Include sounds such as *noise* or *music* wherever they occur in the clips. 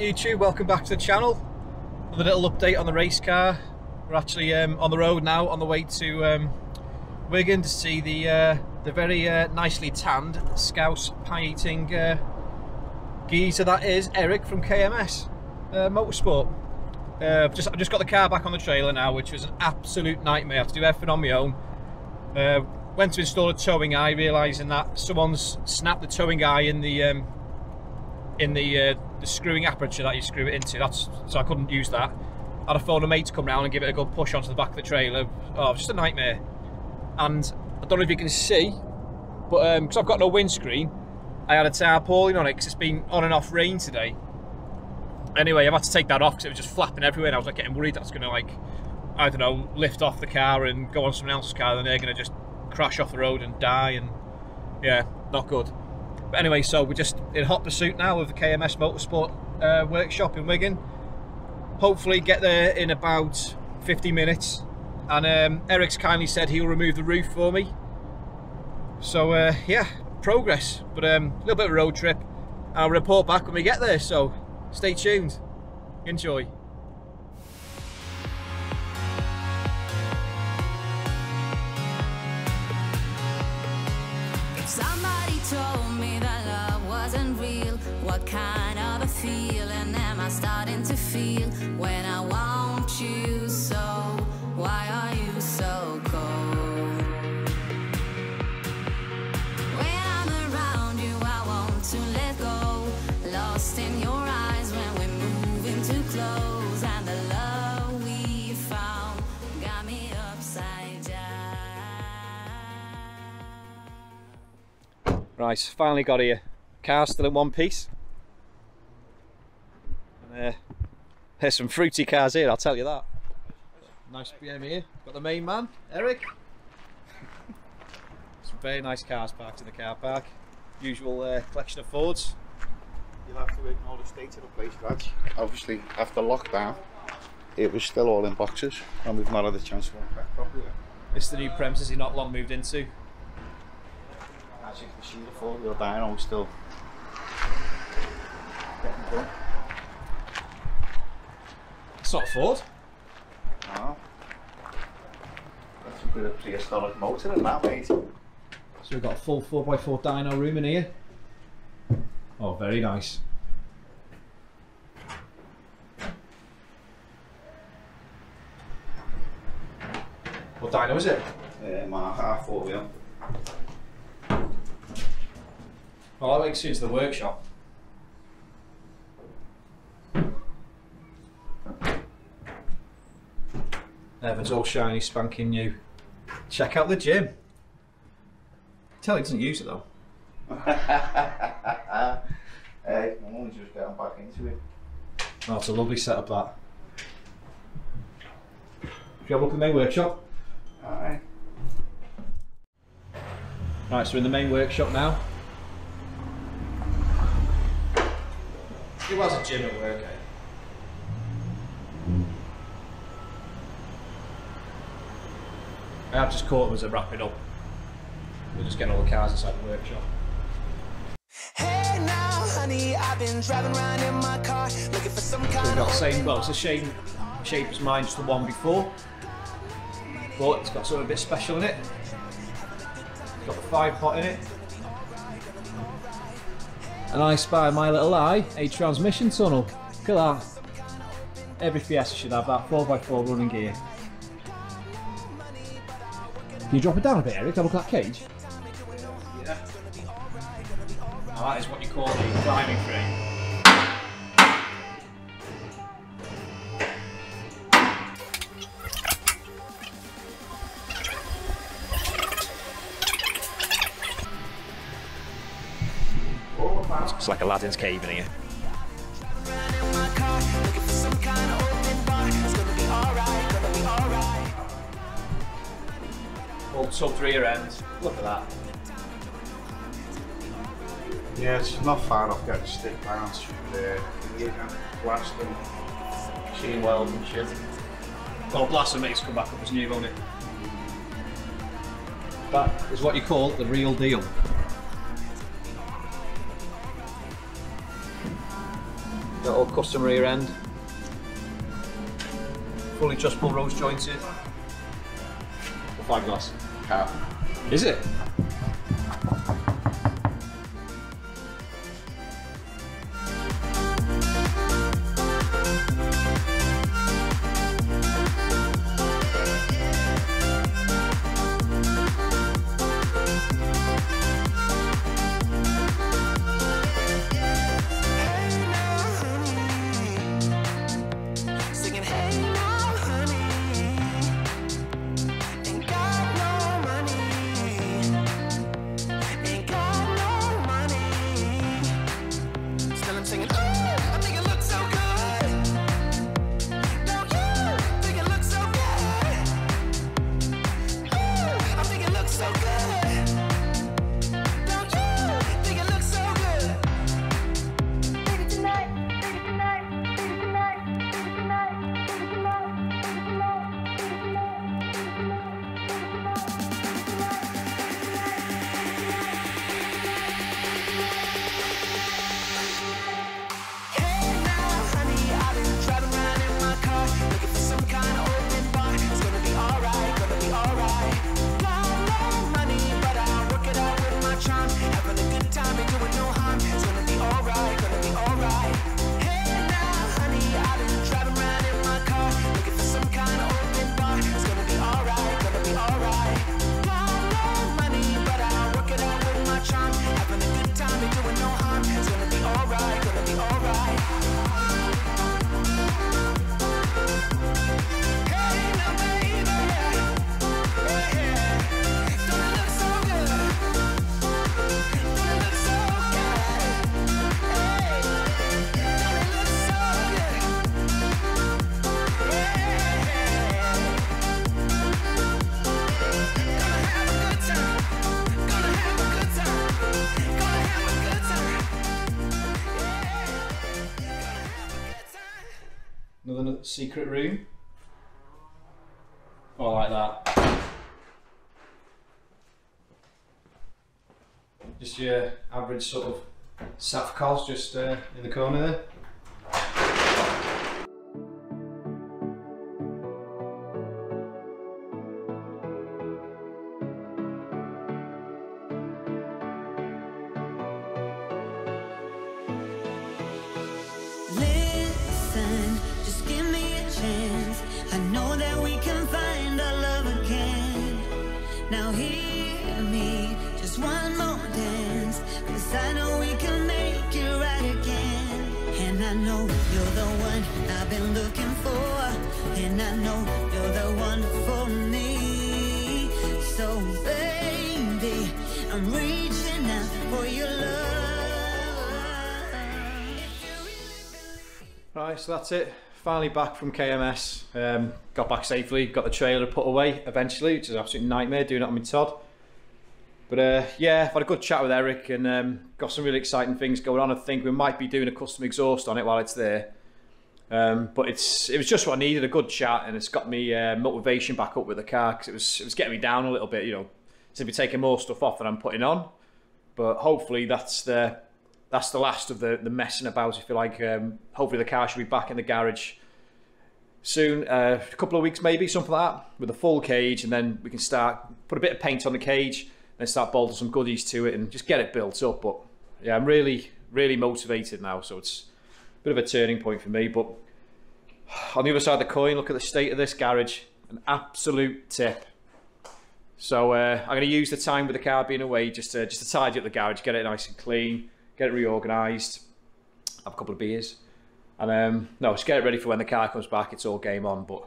YouTube, welcome back to the channel. Another little update on the race car. We're actually um, on the road now on the way to um, Wigan to see the uh, the very uh, nicely tanned Scouse pie eating uh, geezer that is Eric from KMS uh, Motorsport. Uh, just, I've just got the car back on the trailer now which was an absolute nightmare. I have to do everything on my own. Uh, went to install a towing eye realising that someone's snapped the towing eye in the um, in the uh, the screwing aperture that you screw it into. That's so I couldn't use that. I had to phone a mate to come round and give it a good push onto the back of the trailer. Oh, just a nightmare. And I don't know if you can see, but because um, I've got no windscreen, I had a tarpaulin on it because it's been on and off rain today. Anyway, I've had to take that off because it was just flapping everywhere. And I was like getting worried that's going to like, I don't know, lift off the car and go on someone else's car, and they're going to just crash off the road and die. And yeah, not good. But anyway, so we're just in hot pursuit now of the KMS Motorsport uh, workshop in Wigan. Hopefully get there in about 50 minutes. And um, Eric's kindly said he'll remove the roof for me. So uh, yeah, progress. But um, a um, little bit of a road trip. I'll report back when we get there, so stay tuned. Enjoy. Feeling am I starting to feel when I want you so? Why are you so cold? When I'm around you, I want to let go. Lost in your eyes when we're moving too close, and the love we found got me upside down. Right, finally got here. Car still in one piece. Uh, there's some fruity cars here, I'll tell you that. Nice BM here. Got the main man, Eric. *laughs* some very nice cars parked in the car park. Usual uh, collection of Fords. You'll have to ignore the state of the place, lads. Obviously, after lockdown, it was still all in boxes, and we've not had a chance to unpack properly. It's the new premises you're not long moved into. As you can see, the four-wheel dyno still getting done. It's not Ford. No. That's a bit of prehistoric motor in that, mate. So we've got a full 4x4 dyno room in here. Oh, very nice. What dyno is it? Uh, MAHA four wheel. Well, that makes sense to the workshop. Everton's all shiny, spanking new. Check out the gym. Tell he doesn't use it though. *laughs* hey, I'm only just getting back into it. Oh, it's a lovely setup that. Should you have a look at the main workshop? Alright. Right, so we're in the main workshop now. It was a gym at work, eh? I've just caught them as a wrapping up. We're just getting all the cars inside the workshop. Hey now, honey, I've been driving around in my car looking for some kind so we've got the same, well, it's the same shape as mine, just the one before. But it's got something a bit special in it. It's got the five pot in it. And I spy my little eye, a transmission tunnel. Look at that. Every Fiesta should have that 4x4 running gear. Can you drop it down a bit, Eric? Have a look at that cage. Yeah. Now that is what you call a climbing frame. It's like Aladdin's cave in here. All sub rear ends. Look at that. Yeah, it's not far off getting stick balance through there. You can blast them, machine weld and shit. Well, blast them makes come back up as new, won't it? That is what you call the real deal. Little custom rear end. Fully adjustable rose jointed. Or five glass. Is it? Another secret room. Oh, like that. Just your average sort of Saf Cols just uh, in the corner there. Can find our love again. Now hear me, just one more dance. Cause I know we can make it right again. And I know you're the one I've been looking for. And I know you're the one for me. So baby, I'm reaching out for your love. Right, so that's it. Finally back from KMS. Um, got back safely, got the trailer put away eventually, which is an absolute nightmare doing it on my Todd. But uh, yeah, I've had a good chat with Eric and um, got some really exciting things going on. I think we might be doing a custom exhaust on it while it's there. Um, but it's it was just what I needed, a good chat, and it's got me uh, motivation back up with the car because it was it was getting me down a little bit, you know, simply taking more stuff off than I'm putting on. But hopefully that's the that's the last of the the messing about, if you like. Um, hopefully the car should be back in the garage soon, uh, a couple of weeks maybe, something like that, with a full cage, and then we can start put a bit of paint on the cage, then start bolting some goodies to it, and just get it built up. But yeah, I'm really really motivated now, so it's a bit of a turning point for me. But on the other side of the coin, look at the state of this garage, an absolute tip. So uh, I'm going to use the time with the car being away just to just to tidy up the garage, get it nice and clean, get it reorganised, have a couple of beers, and um, no, just get it ready for when the car comes back. It's all game on. But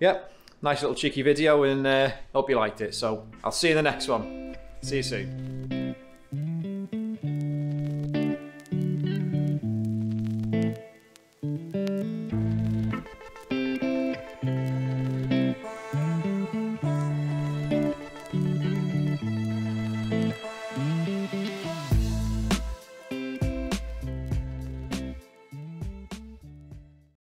yeah, nice little cheeky video, and uh, hope you liked it. So I'll see you in the next one. See you soon.